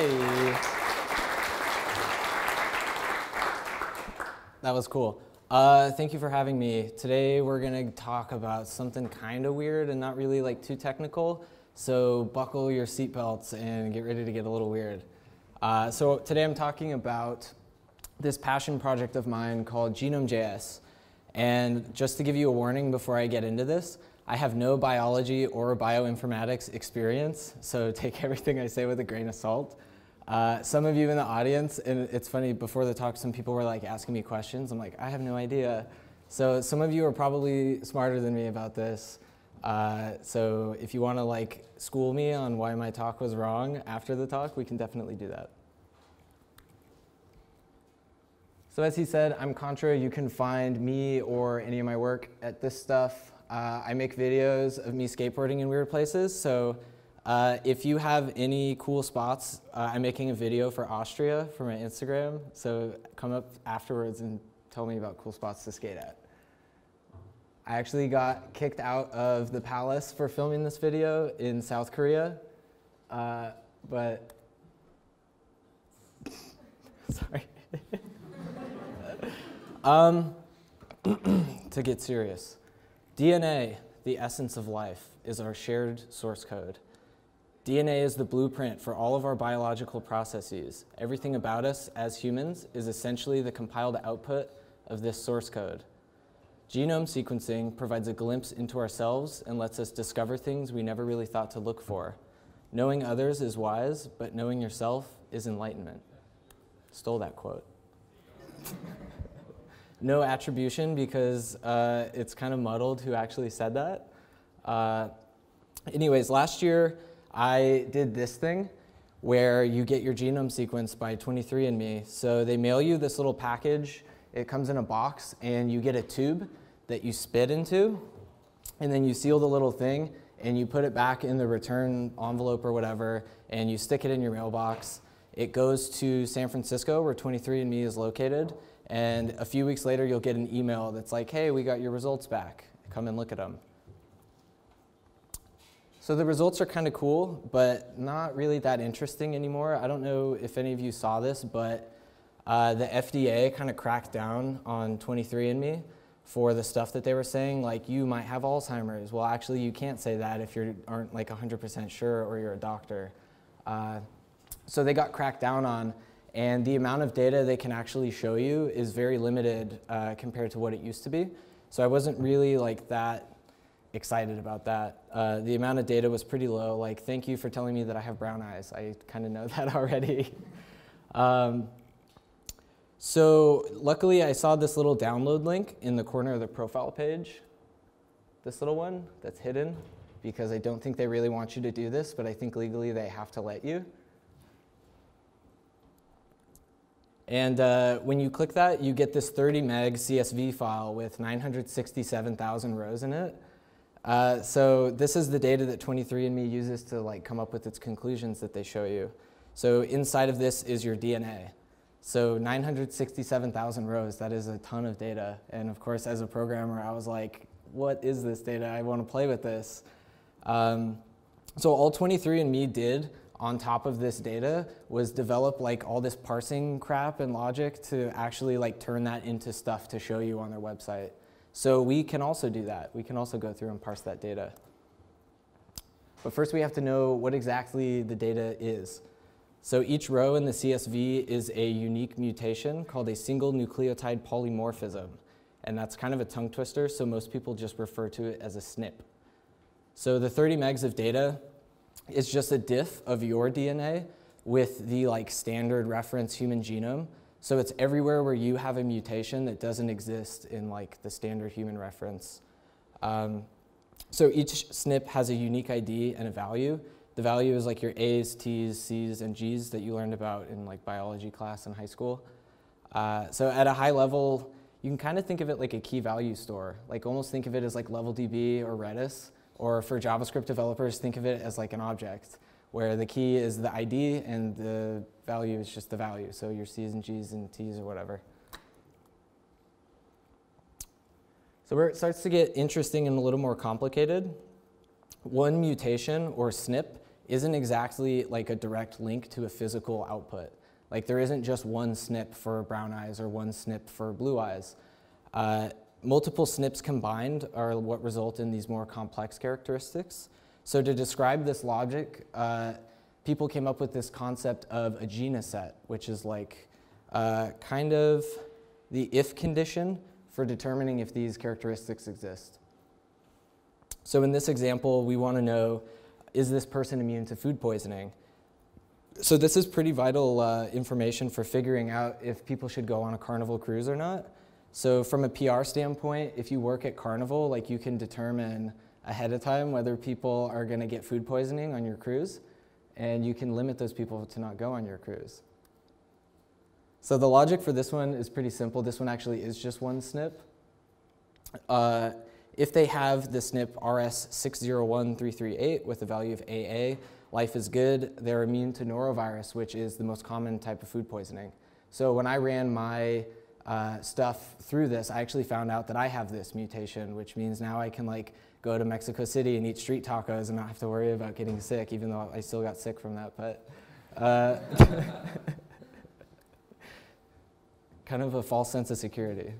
Hey. That was cool. Uh, thank you for having me. Today we're gonna talk about something kind of weird and not really like too technical. So buckle your seatbelts and get ready to get a little weird. Uh, so today I'm talking about this passion project of mine called Genome.js. And just to give you a warning before I get into this, I have no biology or bioinformatics experience, so take everything I say with a grain of salt. Uh, some of you in the audience, and it's funny, before the talk, some people were like asking me questions. I'm like, I have no idea. So some of you are probably smarter than me about this. Uh, so if you want to like school me on why my talk was wrong after the talk, we can definitely do that. So as he said, I'm Contra. You can find me or any of my work at this stuff. Uh, I make videos of me skateboarding in weird places. So uh, if you have any cool spots, uh, I'm making a video for Austria for my Instagram. So come up afterwards and tell me about cool spots to skate at. I actually got kicked out of the palace for filming this video in South Korea. Uh, but, sorry. um, to get serious. DNA, the essence of life, is our shared source code. DNA is the blueprint for all of our biological processes. Everything about us as humans is essentially the compiled output of this source code. Genome sequencing provides a glimpse into ourselves and lets us discover things we never really thought to look for. Knowing others is wise, but knowing yourself is enlightenment. Stole that quote no attribution because uh, it's kind of muddled who actually said that. Uh, anyways, last year I did this thing where you get your genome sequenced by 23andMe. So they mail you this little package. It comes in a box and you get a tube that you spit into and then you seal the little thing and you put it back in the return envelope or whatever and you stick it in your mailbox. It goes to San Francisco where 23andMe is located and a few weeks later, you'll get an email that's like, hey, we got your results back. Come and look at them. So the results are kind of cool, but not really that interesting anymore. I don't know if any of you saw this, but uh, the FDA kind of cracked down on 23andMe for the stuff that they were saying, like you might have Alzheimer's. Well, actually, you can't say that if you aren't like 100% sure or you're a doctor. Uh, so they got cracked down on, and the amount of data they can actually show you is very limited uh, compared to what it used to be. So I wasn't really like that excited about that. Uh, the amount of data was pretty low. Like, thank you for telling me that I have brown eyes. I kind of know that already. um, so luckily, I saw this little download link in the corner of the profile page. This little one that's hidden because I don't think they really want you to do this, but I think legally they have to let you. And uh, when you click that, you get this 30 meg CSV file with 967,000 rows in it. Uh, so this is the data that 23andMe uses to like come up with its conclusions that they show you. So inside of this is your DNA. So 967,000 rows, that is a ton of data. And of course, as a programmer, I was like, what is this data? I want to play with this. Um, so all 23andMe did on top of this data was develop like all this parsing crap and logic to actually like turn that into stuff to show you on their website. So we can also do that. We can also go through and parse that data. But first we have to know what exactly the data is. So each row in the CSV is a unique mutation called a single nucleotide polymorphism. And that's kind of a tongue twister, so most people just refer to it as a SNP. So the 30 megs of data is just a diff of your DNA with the like standard reference human genome. So it's everywhere where you have a mutation that doesn't exist in like the standard human reference. Um, so each SNP has a unique ID and a value. The value is like your A's, T's, C's, and G's that you learned about in like biology class in high school. Uh, so at a high level, you can kind of think of it like a key value store. Like almost think of it as like LevelDB or Redis. Or for JavaScript developers, think of it as like an object where the key is the ID and the value is just the value. So your C's and G's and T's or whatever. So where it starts to get interesting and a little more complicated, one mutation or SNP isn't exactly like a direct link to a physical output. Like there isn't just one SNP for brown eyes or one SNP for blue eyes. Uh, multiple SNPs combined are what result in these more complex characteristics. So to describe this logic, uh, people came up with this concept of a genoset, which is like uh, kind of the if condition for determining if these characteristics exist. So in this example, we want to know, is this person immune to food poisoning? So this is pretty vital uh, information for figuring out if people should go on a Carnival cruise or not. So from a PR standpoint, if you work at Carnival, like you can determine ahead of time whether people are going to get food poisoning on your cruise, and you can limit those people to not go on your cruise. So the logic for this one is pretty simple. This one actually is just one SNP. Uh, if they have the SNP RS601338 with a value of AA, life is good, they're immune to norovirus, which is the most common type of food poisoning. So when I ran my uh, stuff through this, I actually found out that I have this mutation, which means now I can like go to Mexico City and eat street tacos and not have to worry about getting sick, even though I still got sick from that. But uh, kind of a false sense of security.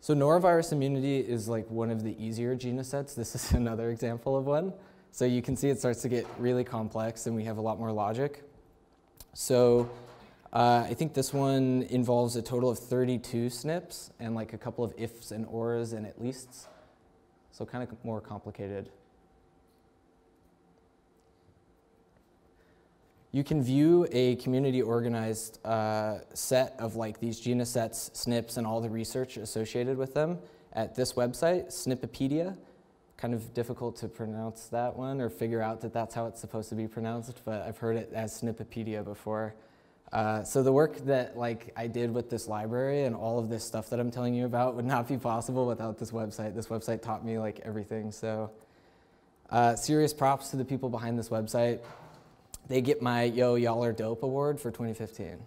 So norovirus immunity is like one of the easier genosets. This is another example of one. So you can see it starts to get really complex and we have a lot more logic. So uh, I think this one involves a total of 32 SNPs and like a couple of ifs and ors and at leasts. So kind of more complicated. You can view a community organized uh, set of like these genosets, SNPs, and all the research associated with them at this website, Snipopedia. Kind of difficult to pronounce that one or figure out that that's how it's supposed to be pronounced, but I've heard it as Snipopedia before. Uh, so the work that like I did with this library and all of this stuff that I'm telling you about would not be possible without this website. This website taught me like everything. So uh, serious props to the people behind this website they get my Yo Y'all Are Dope award for 2015.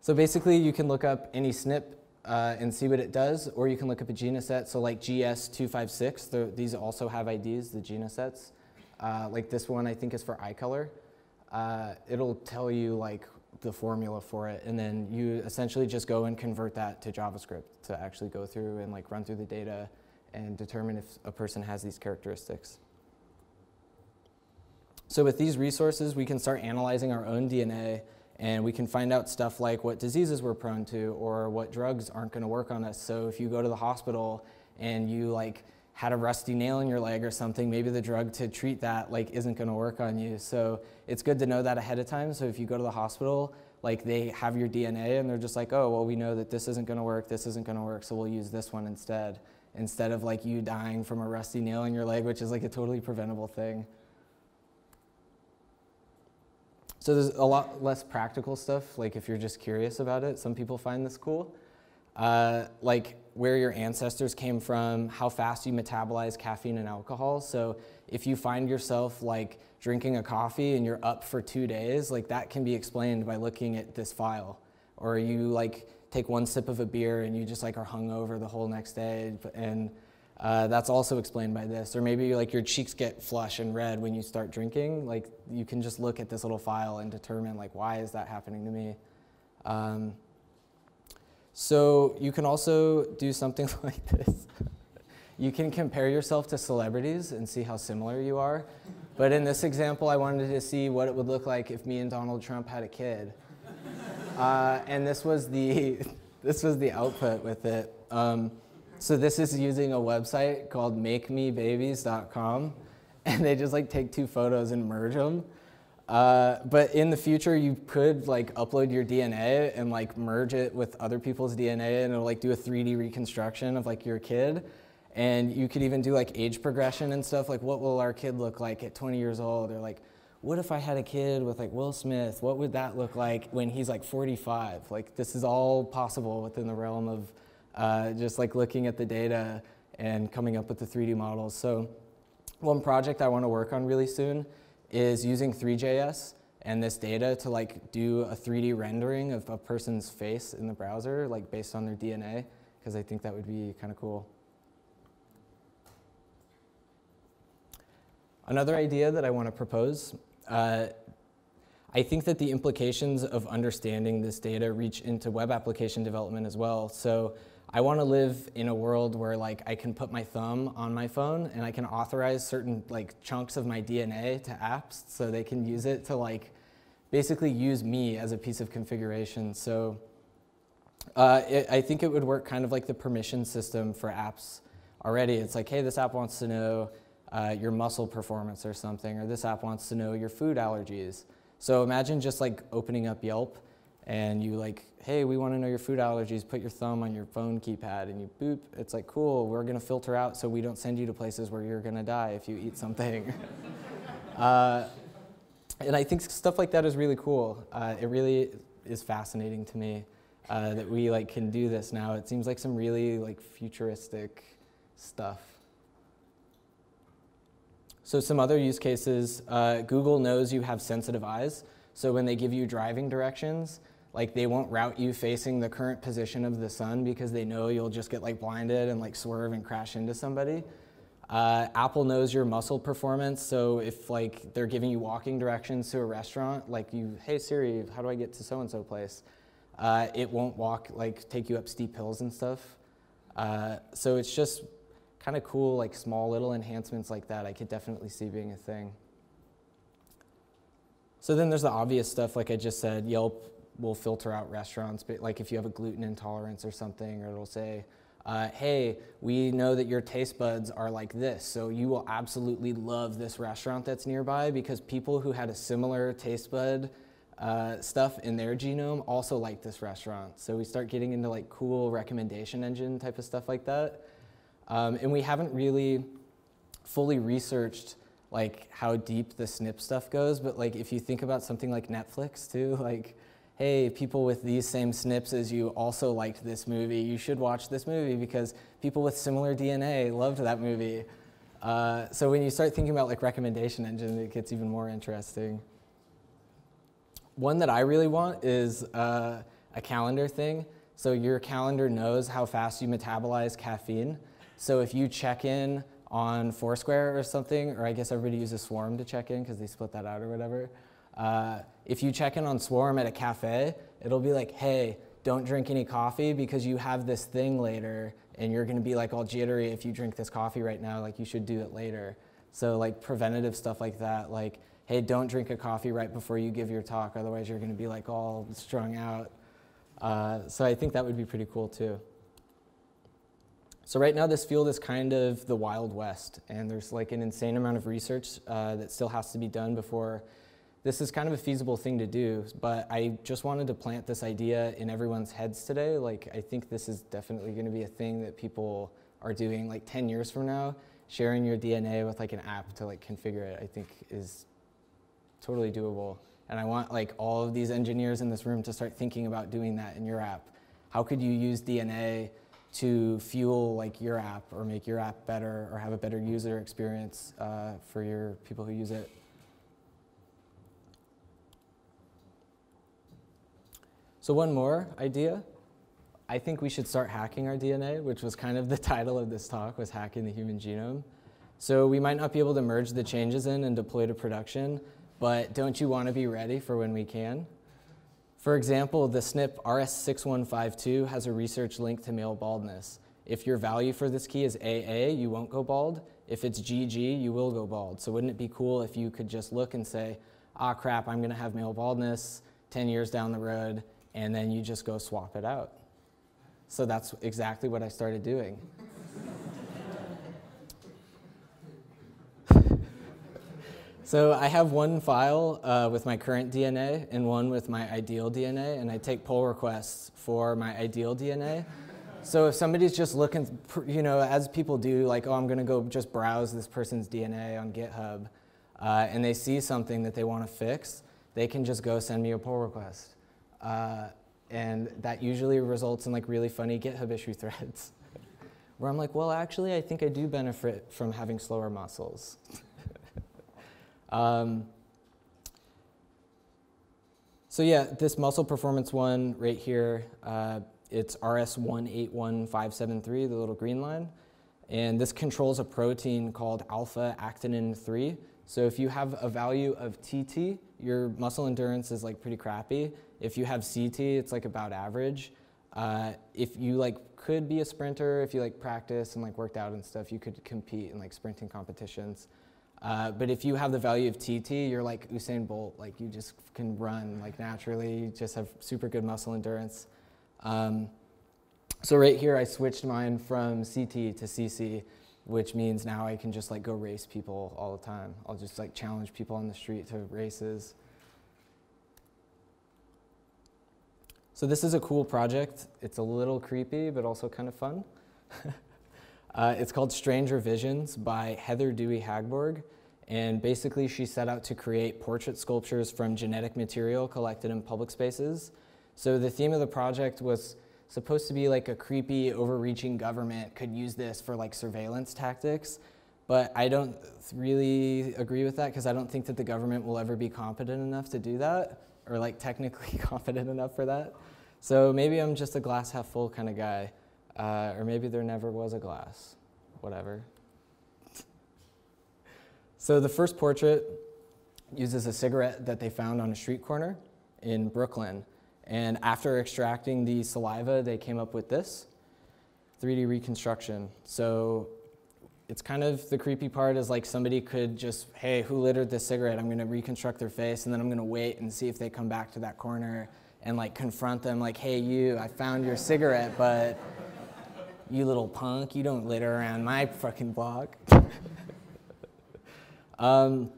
so basically, you can look up any SNP uh, and see what it does, or you can look up a genoset. So like GS256, these also have IDs, the genosets. Uh, like this one, I think is for eye color. Uh, it'll tell you like the formula for it, and then you essentially just go and convert that to JavaScript to actually go through and like run through the data and determine if a person has these characteristics. So with these resources, we can start analyzing our own DNA and we can find out stuff like what diseases we're prone to or what drugs aren't going to work on us. So if you go to the hospital and you like had a rusty nail in your leg or something, maybe the drug to treat that like isn't going to work on you. So it's good to know that ahead of time. So if you go to the hospital, like they have your DNA and they're just like, oh, well, we know that this isn't going to work, this isn't going to work, so we'll use this one instead, instead of like you dying from a rusty nail in your leg, which is like a totally preventable thing. So there's a lot less practical stuff, like if you're just curious about it. Some people find this cool. Uh, like where your ancestors came from, how fast you metabolize caffeine and alcohol. So if you find yourself like drinking a coffee and you're up for two days, like that can be explained by looking at this file. Or you like take one sip of a beer and you just like are hungover the whole next day and uh, that's also explained by this. Or maybe like your cheeks get flush and red when you start drinking. Like you can just look at this little file and determine like why is that happening to me. Um, so you can also do something like this. you can compare yourself to celebrities and see how similar you are. But in this example, I wanted to see what it would look like if me and Donald Trump had a kid. Uh, and this was the this was the output with it. Um, so this is using a website called makemebabies.com, and they just like take two photos and merge them. Uh, but in the future, you could like upload your DNA and like merge it with other people's DNA, and it'll like do a 3D reconstruction of like your kid. And you could even do like age progression and stuff. Like, what will our kid look like at 20 years old? Or like, what if I had a kid with like Will Smith? What would that look like when he's like 45? Like, this is all possible within the realm of uh, just like looking at the data and coming up with the 3D models. So one project I want to work on really soon is using Three.js and this data to like do a 3D rendering of a person's face in the browser, like based on their DNA. because I think that would be kind of cool. Another idea that I want to propose, uh, I think that the implications of understanding this data reach into web application development as well. So I want to live in a world where like I can put my thumb on my phone and I can authorize certain like chunks of my DNA to apps so they can use it to like basically use me as a piece of configuration. So uh, it, I think it would work kind of like the permission system for apps already. It's like, hey, this app wants to know uh, your muscle performance or something, or this app wants to know your food allergies. So imagine just like opening up Yelp and you like, hey, we want to know your food allergies, put your thumb on your phone keypad and you boop. It's like, cool, we're going to filter out so we don't send you to places where you're going to die if you eat something. uh, and I think stuff like that is really cool. Uh, it really is fascinating to me uh, that we like can do this now. It seems like some really like futuristic stuff. So some other use cases, uh, Google knows you have sensitive eyes. So when they give you driving directions, like they won't route you facing the current position of the sun because they know you'll just get like blinded and like swerve and crash into somebody. Uh, Apple knows your muscle performance, so if like they're giving you walking directions to a restaurant, like you, hey Siri, how do I get to so and so place? Uh, it won't walk like take you up steep hills and stuff. Uh, so it's just kind of cool, like small little enhancements like that, I could definitely see being a thing. So then there's the obvious stuff, like I just said, Yelp will filter out restaurants, but like if you have a gluten intolerance or something, or it'll say, uh, hey, we know that your taste buds are like this, so you will absolutely love this restaurant that's nearby because people who had a similar taste bud uh, stuff in their genome also like this restaurant. So we start getting into like cool recommendation engine type of stuff like that. Um, and we haven't really fully researched like how deep the SNP stuff goes, but like if you think about something like Netflix too, like, hey, people with these same SNPs as you also liked this movie, you should watch this movie because people with similar DNA loved that movie. Uh, so when you start thinking about like recommendation engine, it gets even more interesting. One that I really want is uh, a calendar thing. So your calendar knows how fast you metabolize caffeine. So if you check in on Foursquare or something, or I guess everybody uses Swarm to check in because they split that out or whatever. Uh, if you check in on Swarm at a cafe, it'll be like, hey, don't drink any coffee because you have this thing later and you're going to be like all jittery if you drink this coffee right now, like you should do it later. So like preventative stuff like that, like, hey, don't drink a coffee right before you give your talk, otherwise you're going to be like all strung out. Uh, so I think that would be pretty cool too. So right now this field is kind of the Wild West, and there's like an insane amount of research uh, that still has to be done before this is kind of a feasible thing to do. But I just wanted to plant this idea in everyone's heads today. Like I think this is definitely going to be a thing that people are doing like 10 years from now. Sharing your DNA with like an app to like configure it, I think is totally doable. And I want like all of these engineers in this room to start thinking about doing that in your app. How could you use DNA to fuel like your app or make your app better or have a better user experience uh, for your people who use it. So one more idea. I think we should start hacking our DNA, which was kind of the title of this talk, was hacking the human genome. So we might not be able to merge the changes in and deploy to production, but don't you want to be ready for when we can? For example, the SNP RS6152 has a research link to male baldness. If your value for this key is AA, you won't go bald. If it's GG, you will go bald. So wouldn't it be cool if you could just look and say, ah crap, I'm gonna have male baldness 10 years down the road, and then you just go swap it out. So that's exactly what I started doing. So I have one file uh, with my current DNA and one with my ideal DNA, and I take pull requests for my ideal DNA. So if somebody's just looking, you know, as people do, like, oh, I'm going to go just browse this person's DNA on GitHub, uh, and they see something that they want to fix, they can just go send me a pull request. Uh, and that usually results in like really funny GitHub issue threads where I'm like, well, actually, I think I do benefit from having slower muscles. Um, so yeah, this muscle performance one right here, uh, it's RS181573, the little green line. And this controls a protein called alpha actinin 3. So if you have a value of TT, your muscle endurance is like pretty crappy. If you have CT, it's like about average. Uh, if you like could be a sprinter, if you like practice and like worked out and stuff, you could compete in like sprinting competitions. Uh, but if you have the value of TT, you're like Usain Bolt, like you just can run like naturally, you just have super good muscle endurance. Um, so right here, I switched mine from CT to CC, which means now I can just like go race people all the time. I'll just like challenge people on the street to races. So this is a cool project. It's a little creepy, but also kind of fun. uh, it's called Stranger Visions by Heather Dewey Hagborg. And basically she set out to create portrait sculptures from genetic material collected in public spaces. So the theme of the project was supposed to be like a creepy, overreaching government could use this for like surveillance tactics. But I don't really agree with that because I don't think that the government will ever be competent enough to do that or like technically competent enough for that. So maybe I'm just a glass half full kind of guy. Uh, or maybe there never was a glass. Whatever. so the first portrait uses a cigarette that they found on a street corner in Brooklyn. And after extracting the saliva, they came up with this 3D reconstruction. So it's kind of the creepy part is like somebody could just, hey, who littered this cigarette? I'm going to reconstruct their face and then I'm going to wait and see if they come back to that corner and like confront them like, hey, you, I found your cigarette, but you little punk, you don't litter around my fucking block. um,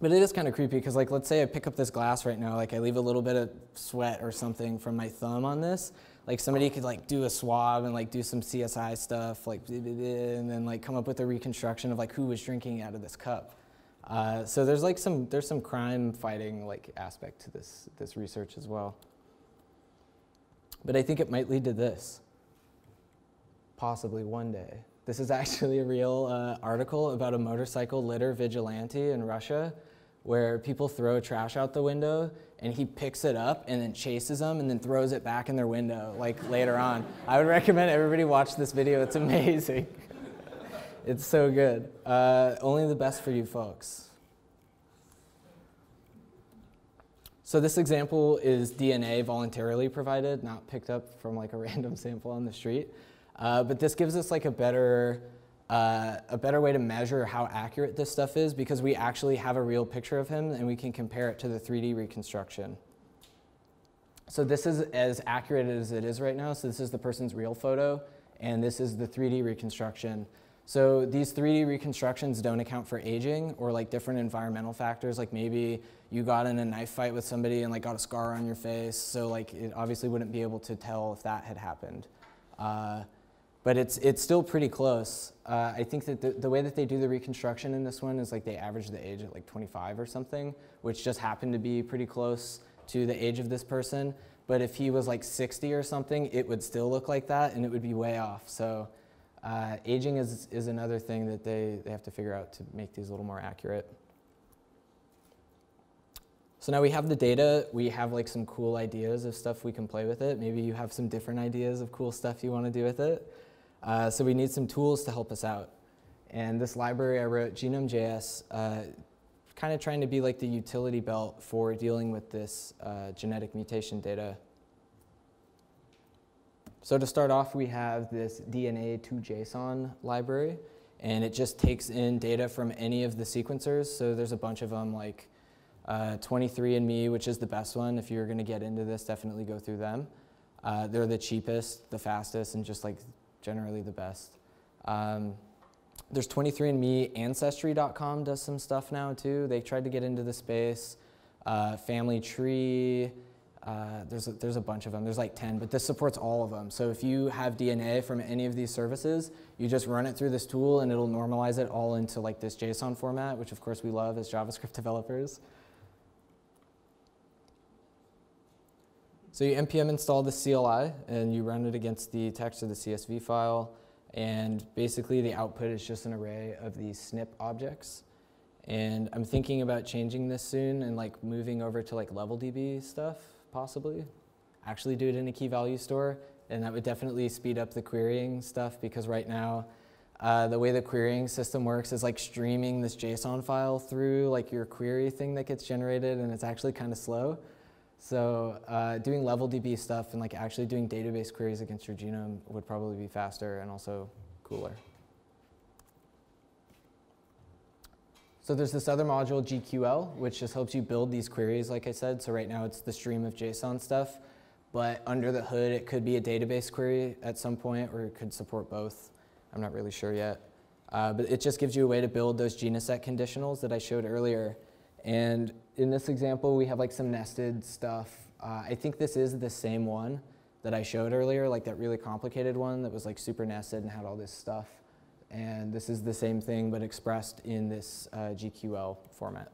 but it is kind of creepy because like let's say I pick up this glass right now, like I leave a little bit of sweat or something from my thumb on this. Like somebody could like do a swab and like do some CSI stuff, like and then like come up with a reconstruction of like who was drinking out of this cup. Uh, so there's like some there's some crime fighting like aspect to this this research as well. But I think it might lead to this. Possibly one day. This is actually a real uh, article about a motorcycle litter vigilante in Russia where people throw trash out the window and he picks it up and then chases them and then throws it back in their window like later on. I would recommend everybody watch this video. It's amazing. it's so good. Uh, only the best for you folks. So this example is DNA voluntarily provided, not picked up from like a random sample on the street. Uh, but this gives us like a better uh, a better way to measure how accurate this stuff is because we actually have a real picture of him and we can compare it to the 3D reconstruction. So this is as accurate as it is right now. So this is the person's real photo and this is the 3D reconstruction. So these 3D reconstructions don't account for aging or like different environmental factors like maybe you got in a knife fight with somebody and like got a scar on your face. So like it obviously wouldn't be able to tell if that had happened. Uh, but it's, it's still pretty close. Uh, I think that the, the, way that they do the reconstruction in this one is like they average the age at like 25 or something, which just happened to be pretty close to the age of this person. But if he was like 60 or something, it would still look like that and it would be way off. So uh, aging is, is another thing that they, they have to figure out to make these a little more accurate. So now we have the data, we have like some cool ideas of stuff we can play with it. Maybe you have some different ideas of cool stuff you want to do with it. Uh, so we need some tools to help us out. And this library I wrote, Genome.js, uh, kind of trying to be like the utility belt for dealing with this uh, genetic mutation data. So to start off, we have this DNA2JSON library, and it just takes in data from any of the sequencers. So there's a bunch of them like uh, 23andMe, which is the best one. If you're gonna get into this, definitely go through them. Uh, they're the cheapest, the fastest, and just like generally the best. Um, there's 23andMe, Ancestry.com does some stuff now too. They tried to get into the space. Uh, family Tree, uh, there's, a, there's a bunch of them. There's like 10, but this supports all of them. So if you have DNA from any of these services, you just run it through this tool and it'll normalize it all into like this JSON format, which of course we love as JavaScript developers. So you npm install the CLI and you run it against the text of the CSV file. And basically the output is just an array of these SNP objects. And I'm thinking about changing this soon and like moving over to like LevelDB stuff, possibly. Actually do it in a key value store. and that would definitely speed up the querying stuff because right now, uh, the way the querying system works is like streaming this JSON file through like your query thing that gets generated, and it's actually kind of slow. So uh, doing LevelDB stuff and like actually doing database queries against your genome would probably be faster and also cooler. So there's this other module, GQL, which just helps you build these queries, like I said. So right now it's the stream of JSON stuff, but under the hood it could be a database query at some point, or it could support both. I'm not really sure yet. Uh, but it just gives you a way to build those Genoset conditionals that I showed earlier. And in this example, we have like some nested stuff. Uh, I think this is the same one that I showed earlier, like that really complicated one that was like super nested and had all this stuff. And this is the same thing, but expressed in this uh, GQL format.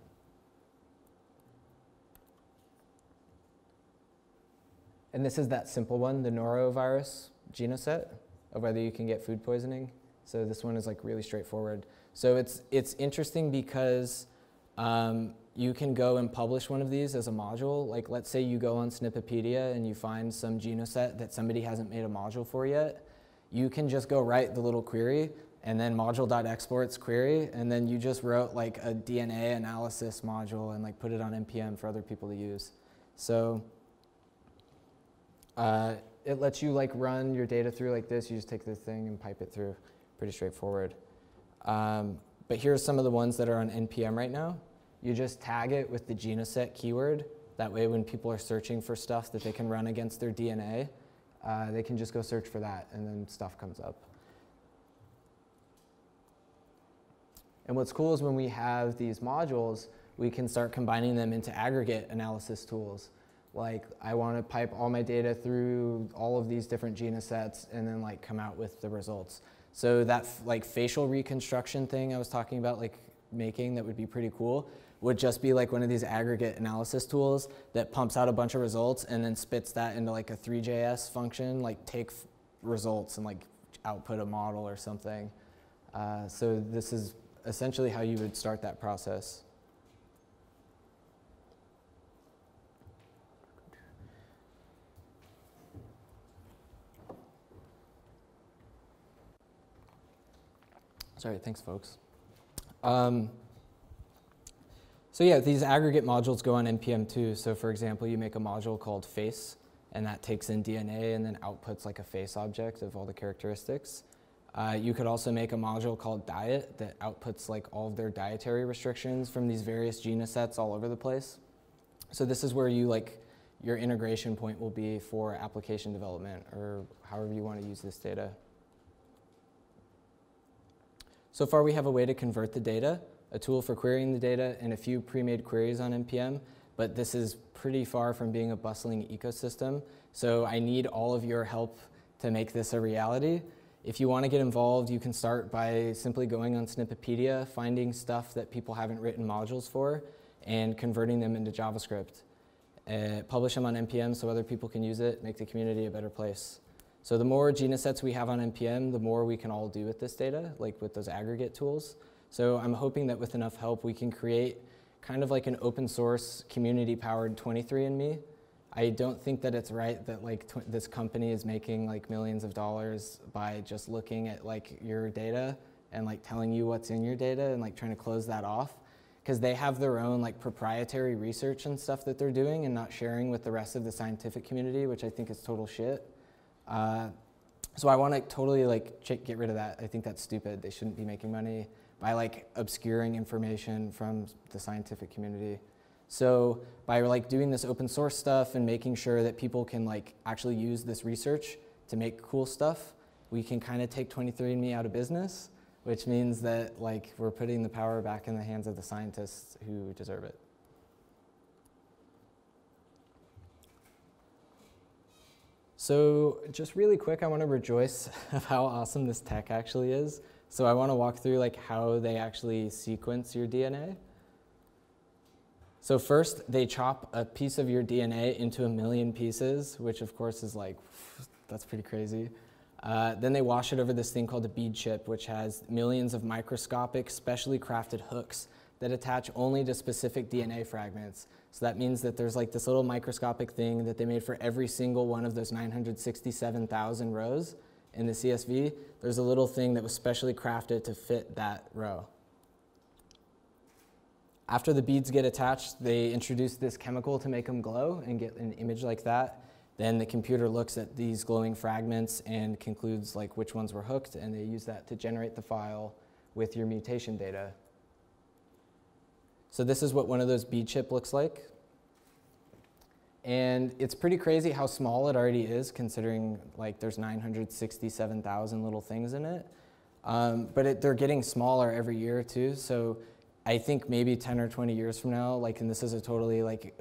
And this is that simple one, the norovirus genoset, of whether you can get food poisoning. So this one is like really straightforward. So it's, it's interesting because um, you can go and publish one of these as a module. Like let's say you go on Snippepedia and you find some genoset that somebody hasn't made a module for yet. You can just go write the little query and then module.exports query, and then you just wrote like a DNA analysis module and like put it on NPM for other people to use. So uh, it lets you like run your data through like this. You just take the thing and pipe it through. Pretty straightforward. Um, but here's some of the ones that are on NPM right now. You just tag it with the Genoset keyword. That way when people are searching for stuff that they can run against their DNA, uh, they can just go search for that and then stuff comes up. And what's cool is when we have these modules, we can start combining them into aggregate analysis tools. Like I want to pipe all my data through all of these different genosets and then like come out with the results. So that like facial reconstruction thing I was talking about, like making that would be pretty cool, would just be like one of these aggregate analysis tools that pumps out a bunch of results and then spits that into like a Three.js function, like take results and like output a model or something. Uh, so this is essentially how you would start that process. Sorry, thanks folks. Um, so yeah, these aggregate modules go on NPM too. So for example, you make a module called face, and that takes in DNA and then outputs like a face object of all the characteristics. Uh, you could also make a module called diet that outputs like all of their dietary restrictions from these various genosets all over the place. So this is where you like your integration point will be for application development or however you want to use this data. So far we have a way to convert the data, a tool for querying the data, and a few pre-made queries on NPM, but this is pretty far from being a bustling ecosystem. So I need all of your help to make this a reality. If you want to get involved, you can start by simply going on Snippepedia, finding stuff that people haven't written modules for, and converting them into JavaScript. Uh, publish them on NPM so other people can use it, make the community a better place. So the more genosets we have on NPM, the more we can all do with this data, like with those aggregate tools. So I'm hoping that with enough help, we can create kind of like an open source community powered 23andMe I don't think that it's right that like this company is making like millions of dollars by just looking at like your data and like telling you what's in your data and like trying to close that off because they have their own like proprietary research and stuff that they're doing and not sharing with the rest of the scientific community, which I think is total shit. Uh, so I want to totally like get rid of that. I think that's stupid. They shouldn't be making money by like obscuring information from the scientific community. So by like doing this open source stuff and making sure that people can like actually use this research to make cool stuff, we can kind of take 23andMe out of business, which means that like we're putting the power back in the hands of the scientists who deserve it. So just really quick, I want to rejoice of how awesome this tech actually is. So I want to walk through like how they actually sequence your DNA. So first, they chop a piece of your DNA into a million pieces, which of course is like, that's pretty crazy. Uh, then they wash it over this thing called a bead chip, which has millions of microscopic, specially crafted hooks that attach only to specific DNA fragments. So that means that there's like this little microscopic thing that they made for every single one of those 967,000 rows in the CSV. There's a little thing that was specially crafted to fit that row. After the beads get attached, they introduce this chemical to make them glow and get an image like that. Then the computer looks at these glowing fragments and concludes like which ones were hooked, and they use that to generate the file with your mutation data. So this is what one of those bead chip looks like. And it's pretty crazy how small it already is considering like there's 967,000 little things in it. Um, but it, they're getting smaller every year too. So I think maybe 10 or 20 years from now, like, and this is a totally like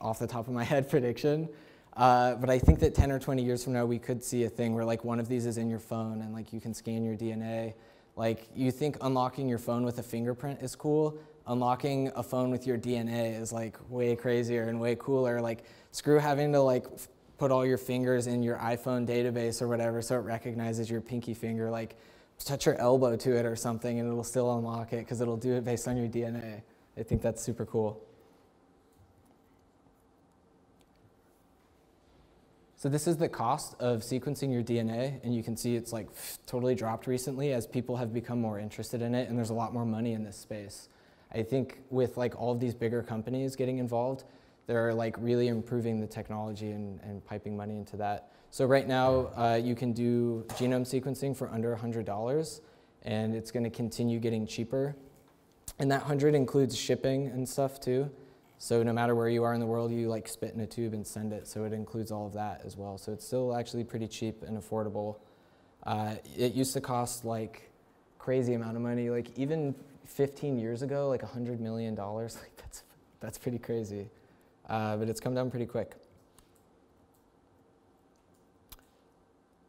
off the top of my head prediction, uh, but I think that 10 or 20 years from now, we could see a thing where like one of these is in your phone and like you can scan your DNA. Like you think unlocking your phone with a fingerprint is cool, unlocking a phone with your DNA is like way crazier and way cooler. Like screw having to like put all your fingers in your iPhone database or whatever so it recognizes your pinky finger. Like touch your elbow to it or something and it'll still unlock it because it'll do it based on your DNA. I think that's super cool. So this is the cost of sequencing your DNA, and you can see it's like totally dropped recently as people have become more interested in it, and there's a lot more money in this space. I think with like all of these bigger companies getting involved, they're like really improving the technology and, and piping money into that. So right now, uh, you can do genome sequencing for under $100, and it's going to continue getting cheaper. And that 100 includes shipping and stuff too. So no matter where you are in the world, you like spit in a tube and send it. So it includes all of that as well. So it's still actually pretty cheap and affordable. Uh, it used to cost like crazy amount of money. Like even 15 years ago, like $100 million, like that's, that's pretty crazy. Uh, but it's come down pretty quick.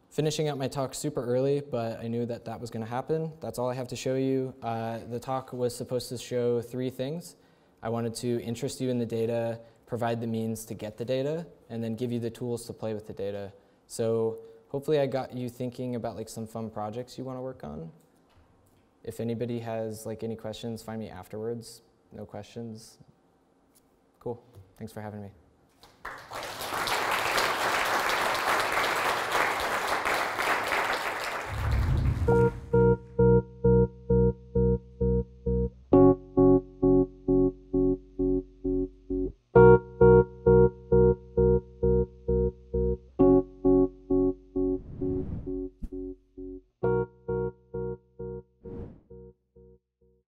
Finishing up my talk super early, but I knew that that was going to happen. That's all I have to show you. Uh, the talk was supposed to show three things. I wanted to interest you in the data, provide the means to get the data, and then give you the tools to play with the data. So hopefully I got you thinking about like some fun projects you want to work on. If anybody has like any questions, find me afterwards. No questions. Cool. Thanks for having me.